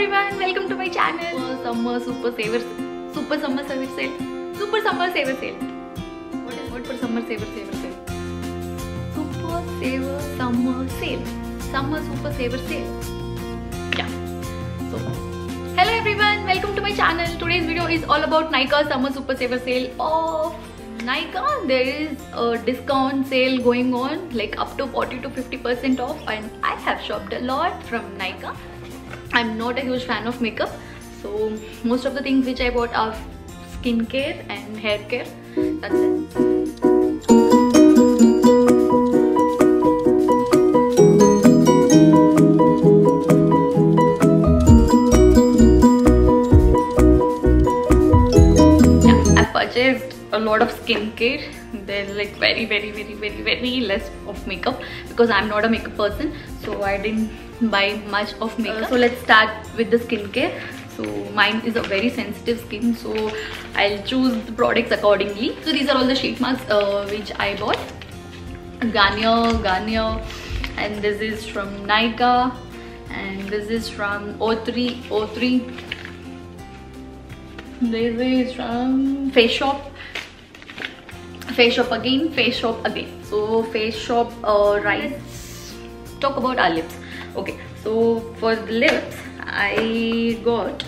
everyone, welcome to my channel. Summer super saver, super summer saver sale, super summer saver sale. What is what for summer saver saver sale? Super saver summer sale, summer super saver sale. Yeah. So, hello everyone, welcome to my channel. Today's video is all about Nykaa summer super saver sale of Nykaa. There is a discount sale going on, like up to 40 to 50 percent off, and I have shopped a lot from Nykaa. I'm not a huge fan of makeup, so most of the things which I bought are skincare and hair care. That's it. A lot of skincare. then like very, very, very, very, very less of makeup because I'm not a makeup person, so I didn't buy much of makeup. so let's start with the skincare. So mine is a very sensitive skin, so I'll choose the products accordingly. So these are all the sheet masks uh, which I bought. Garnier, Garnier, and this is from Nykaa, and this is from O3, O3 this is from Face Shop. Face Shop again, Face Shop again. So Face Shop, uh, right. Let's talk about our lips. Okay, so for the lips, I got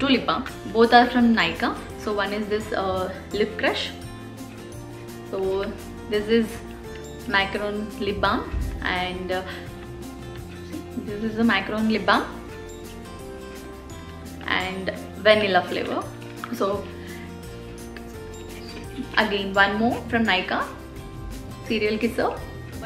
two lip balms. Both are from Nykaa. So one is this uh, Lip Crush. So this is macaron lip balm and uh, this is a macaron lip balm and vanilla flavor so again one more from Nykaa serial kisser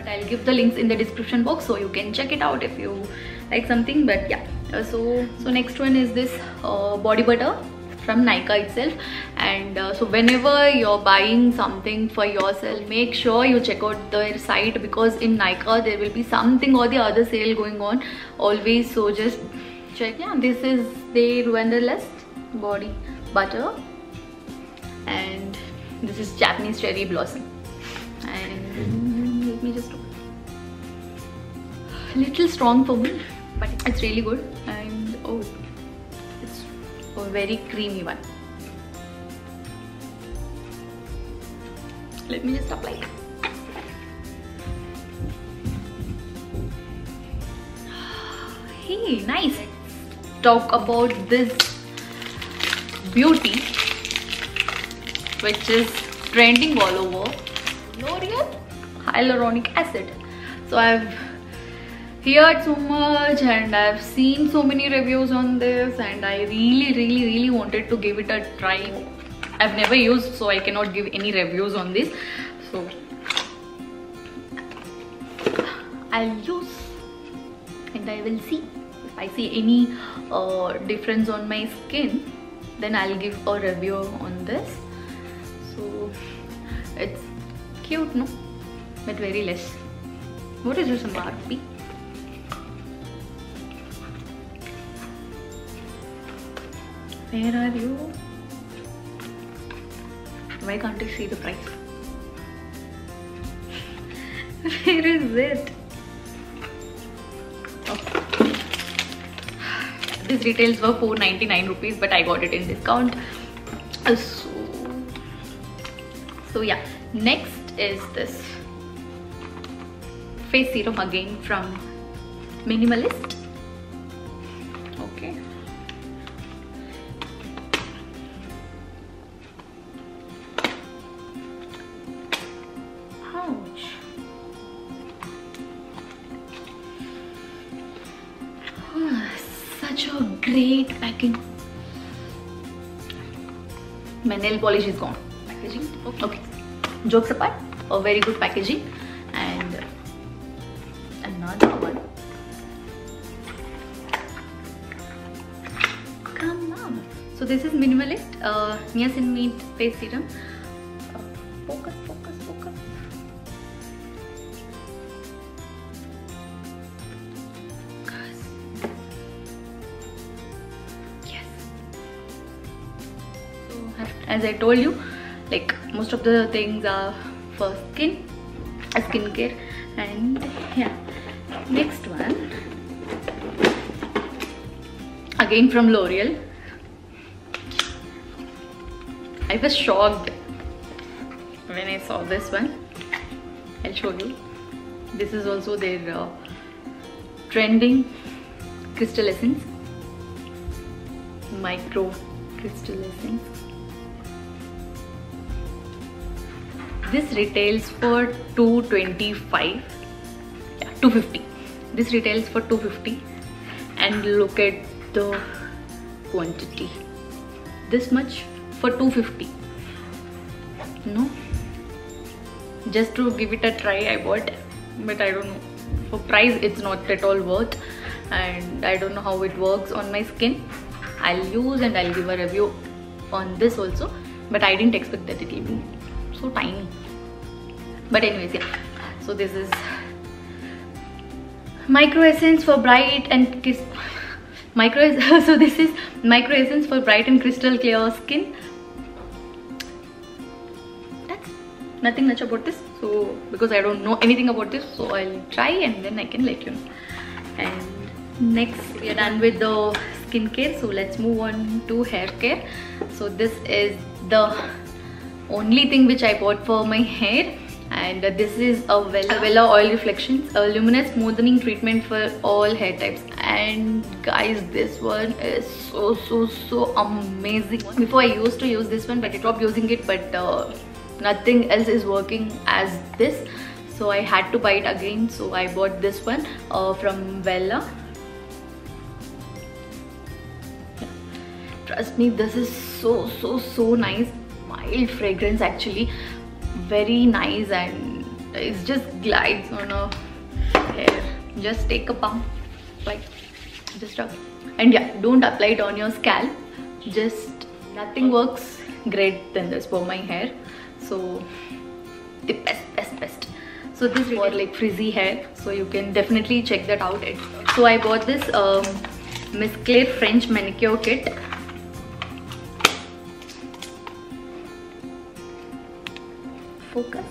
but I'll give the links in the description box so you can check it out if you like something but yeah. Uh, so so next one is this uh, body butter from Nykaa itself. And uh, so whenever you're buying something for yourself make sure you check out their site because in Nykaa there will be something or the other sale going on always. So just check yeah this is their wanderlust body butter. And this is Japanese cherry blossom. And little strong for me but it's really good. And oh it's a very creamy one. Let me just apply. Hey nice. Talk about this beauty which is trending all over. L'Oreal hyaluronic acid. So I've heard so much and I've seen so many reviews on this and I really really really wanted to give it a try. I've never used so I cannot give any reviews on this. So I'll use and I will see. If I see any uh, difference on my skin then I'll give a review on this. So it's cute no? But very less. What is this MRP where are you? Why can't I see the price? Where is it? Oh. this retails were 499 rupees but I got it in discount. Uh, so so yeah. Next is this face serum again from minimalist such a great packing my nail polish is gone. Packaging? Okay, okay. jokes apart a very good packaging. And another one. Come on. So this is minimalist uh, niacinamide face serum as i told you like most of the things are for skin skincare and yeah. Next one. Again from L'Oreal. I was shocked when I saw this one. I'll show you. This is also their uh, trending crystal essence micro crystal essence this retails for 225 yeah. 250 this retails for 250 and look at the quantity. This much for 250 no? Just to give it a try i bought but i don't know. For price it's not at all worth. And i don't know how it works on my skin. I'll use and i'll give a review on this also. But i didn't expect that it will be so tiny but anyways yeah. So this is micro essence for bright and micro so this is micro essence for bright and crystal clear skin. That's nothing much about this. So because i don't know anything about this so i'll try and then i can let you know. And next we are done with the skincare. So let's move on to hair care. So this is the only thing which i bought for my hair and this is a Wella, Wella oil reflections a luminous smoothing treatment for all hair types. And guys this one is so so so amazing. Before I used to use this one but I stopped using it but uh, nothing else is working as this. So I had to buy it again so I bought this one uh, from Wella trust me this is so so so nice. Mild fragrance actually very nice and it just glides on a hair. Just take a pump like just up and yeah don't apply it on your scalp. Just nothing works great than this for my hair. So the best best best. So this for like frizzy hair. So you can definitely check that out. So i bought this um, miss claire french manicure kit focus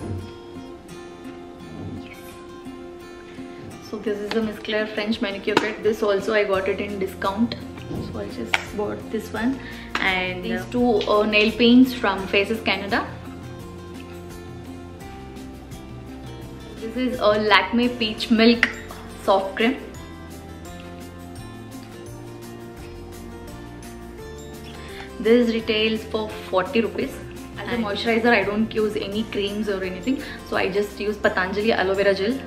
so this is a Miss Claire French manicure kit. This also I got it in discount. So I just bought this one. And these two uh, nail paints from Faces Canada. This is a Lakme Peach Milk Soft Cream. This retails for 40 rupees a moisturizer I don't use any creams or anything. So I just use Patanjali aloe vera gel.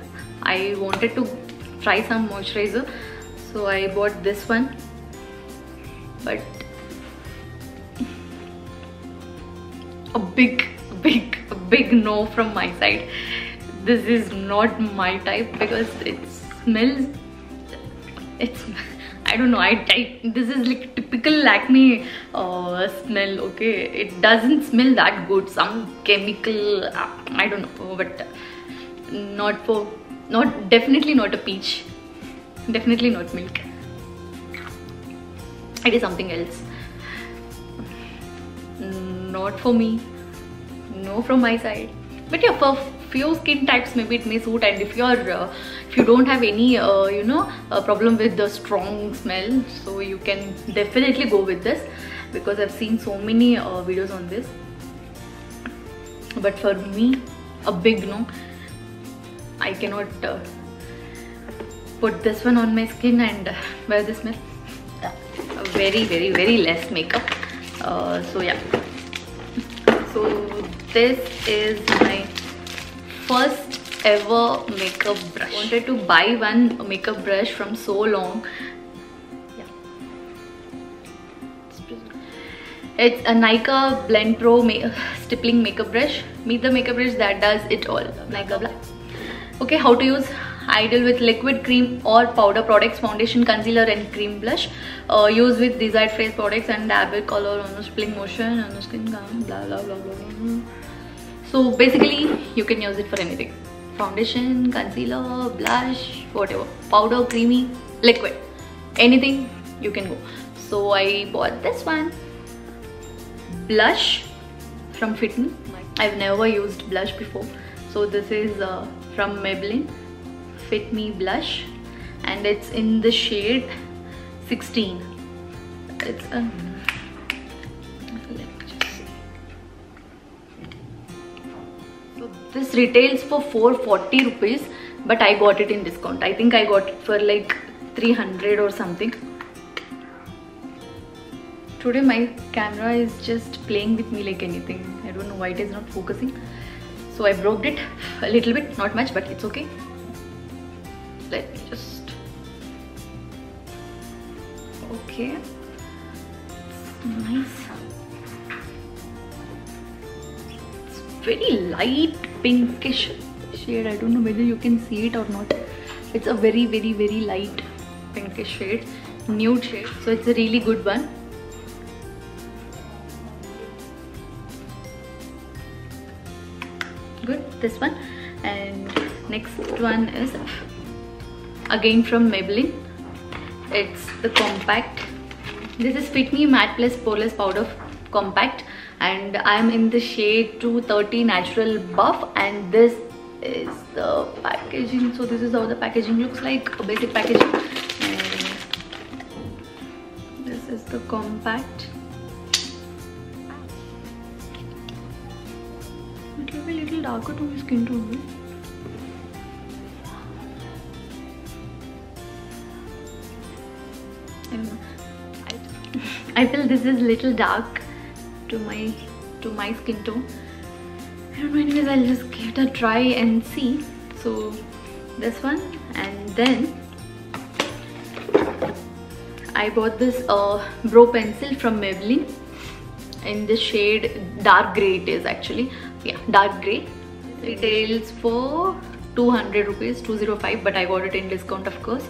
I wanted to try some moisturizer. So I bought this one. But a big big big no from my side. This is not my type because it smells it's I don't know. I, I this is like typical Lakme uh, smell okay? It doesn't smell that good. Some chemical uh, I don't know but not for not definitely not a peach. Definitely not milk. It is something else. Not for me. No from my side. But yeah for few skin types maybe it may suit. And if you're uh, if you don't have any uh, you know a problem with the strong smell so you can definitely go with this because I've seen so many uh, videos on this. But for me a big no. I cannot uh, put this one on my skin and wear this smell. Very very very less makeup. Uh, so yeah. So this is my first ever makeup brush. I wanted to buy one makeup brush from so long. It's a Nykaa Blend Pro stippling makeup brush. Meet the makeup brush that does it all. Nykaa Okay, how to use? I deal with liquid cream or powder products, foundation, concealer and cream blush. Uh, use with desired face products and dab it color on the stippling motion on the skin. Blah, blah, blah, blah so basically you can use it for anything. Foundation concealer blush whatever. Powder creamy liquid. Anything you can go. So i bought this one. Blush from fit me i've never used blush before. So this is uh, from maybelline. Fit me blush. And it's in the shade 16 it's a this retails for 440 rupees, but I got it in discount. I think I got it for like 300 or something. Today my camera is just playing with me like anything. I don't know why it is not focusing. So I broke it a little bit, not much, but it's okay. Let me just. Okay. It's nice. Very light pinkish shade. I don't know whether you can see it or not. It's a very, very, very light pinkish shade, nude shade. So it's a really good one. good this one and next one is again from Maybelline it's the compact this is Fit Me Matte Plus Poreless Powder Compact and I'm in the shade 230 Natural Buff. And this is the packaging. So this is how the packaging looks like. A basic packaging. And this is the compact. It will be a little darker to my skin tone I feel this is little dark to my to my skin tone. I don't know anyways I'll just give it a try and see. So this one and then I bought this uh, brow pencil from Maybelline. In the shade dark gray it is actually. Yeah dark gray. Retails for 200 rupees 205 but I got it in discount of course.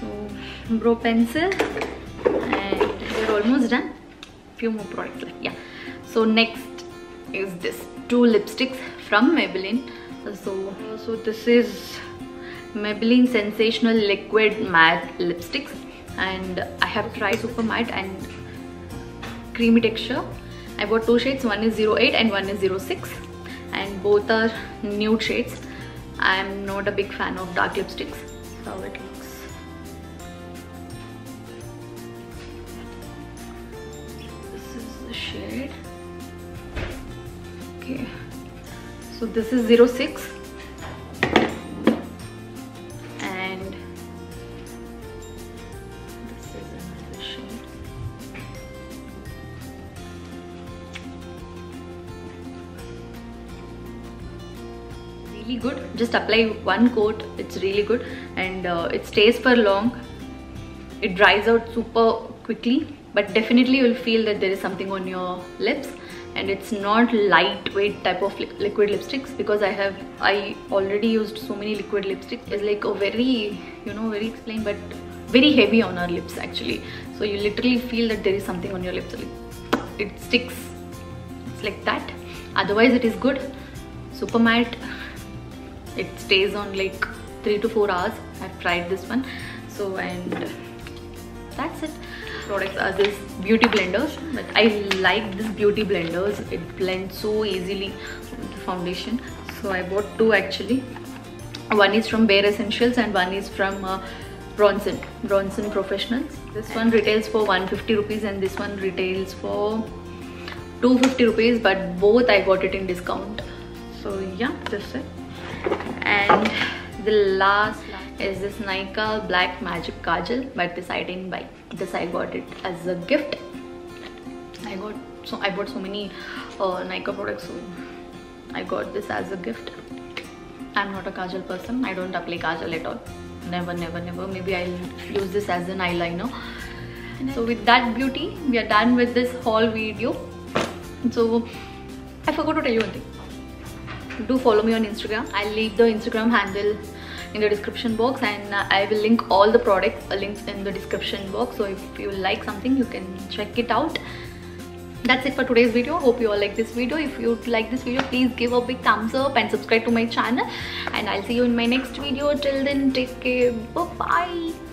So brow pencil and we're almost done few more products left yeah. So next is this. Two lipsticks from Maybelline. So so this is Maybelline sensational liquid matte lipsticks. And I have tried super matte and creamy texture. I bought two shades. One is 08 and one is 06 and both are nude shades. I am not a big fan of dark lipsticks. So it so this is 06 and this is another shade really good. Just apply one coat. It's really good. And uh, it stays for long. It dries out super quickly. But definitely you'll feel that there is something on your lips and it's not lightweight type of li liquid lipsticks because I have I already used so many liquid lipsticks. It's like a very you know very explain but very heavy on our lips actually. So you literally feel that there is something on your lips. It sticks. It's like that. Otherwise it is good. Super matte it stays on like three to four hours. I've tried this one. So and that's it products are this beauty blenders. But i like this beauty blenders. It blends so easily with the foundation. So i bought two actually. One is from bare essentials and one is from uh, bronson bronson professionals. This one retails for 150 rupees and this one retails for 250 rupees but both i got it in discount. So yeah that's it. And the last is this Nykaa Black Magic Kajal I didn't buy this I got it as a gift. I got so I bought so many uh, products so I got this as a gift. I'm not a kajal person. I don't apply kajal at all. Never never never. Maybe I'll use this as an eyeliner. So with that beauty we are done with this haul video. So I forgot to tell you one thing. Do follow me on instagram. I'll leave the instagram handle in the description box and uh, i will link all the products uh, links in the description box. So if you like something you can check it out. That's it for today's video. Hope you all like this video. If you like this video please give a big thumbs up and subscribe to my channel. And i'll see you in my next video. Till then take care. Bye bye